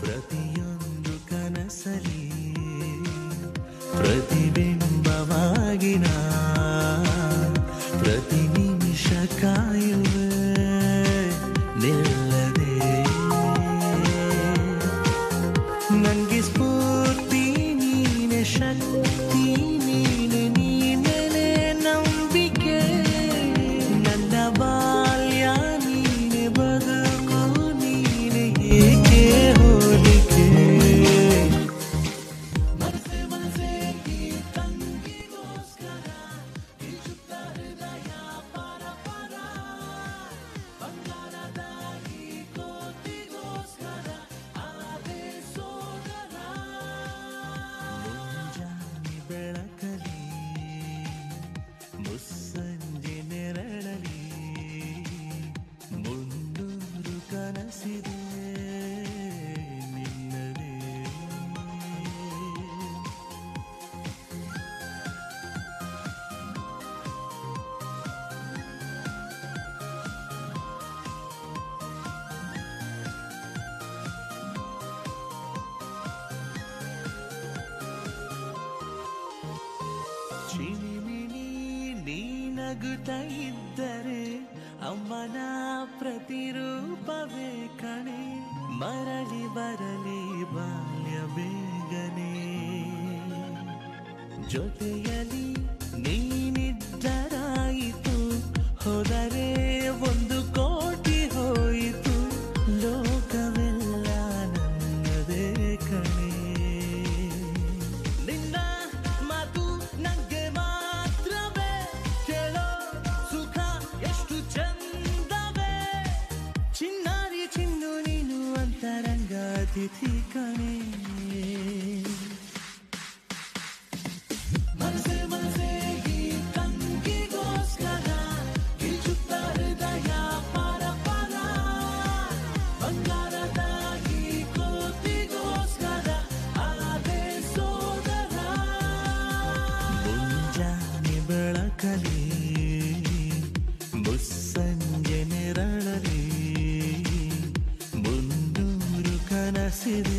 प्रति han sido ನಗುತ್ತ ಇದ್ದರೆ ಅಮ್ಮನ ಪ್ರತಿರೂಪವೇ ಕಣೆ. ಮರಳಿ ಬರಲಿ ಬಾಲ್ಯ ಬೇಗನೆ. ಜೊತೆಯಲಿ थी कमी ಸಿರಿ